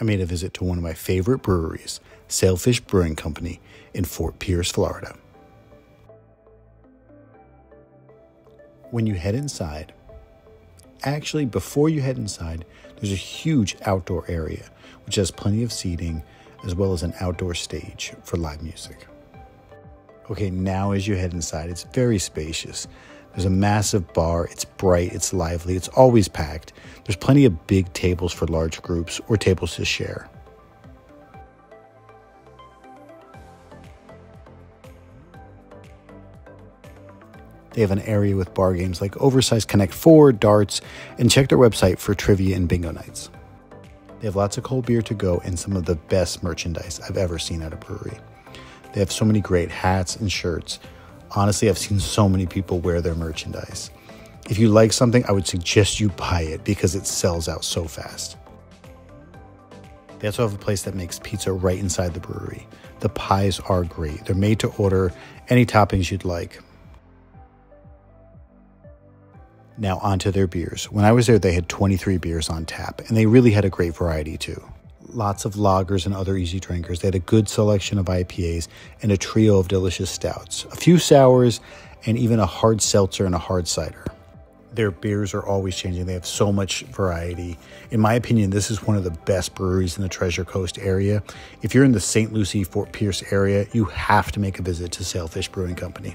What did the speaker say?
I made a visit to one of my favorite breweries, Sailfish Brewing Company in Fort Pierce, Florida. When you head inside, actually, before you head inside, there's a huge outdoor area which has plenty of seating as well as an outdoor stage for live music. Okay, now as you head inside, it's very spacious. There's a massive bar, it's bright, it's lively, it's always packed. There's plenty of big tables for large groups or tables to share. They have an area with bar games like Oversized Connect 4, darts, and check their website for trivia and bingo nights. They have lots of cold beer to go and some of the best merchandise I've ever seen at a brewery. They have so many great hats and shirts. Honestly, I've seen so many people wear their merchandise. If you like something, I would suggest you buy it because it sells out so fast. They also have a place that makes pizza right inside the brewery. The pies are great. They're made to order any toppings you'd like. Now, onto their beers. When I was there, they had 23 beers on tap, and they really had a great variety too. Lots of lagers and other easy drinkers. They had a good selection of IPAs and a trio of delicious stouts, a few sours, and even a hard seltzer and a hard cider. Their beers are always changing. They have so much variety. In my opinion, this is one of the best breweries in the Treasure Coast area. If you're in the St. Lucie, Fort Pierce area, you have to make a visit to Sailfish Brewing Company.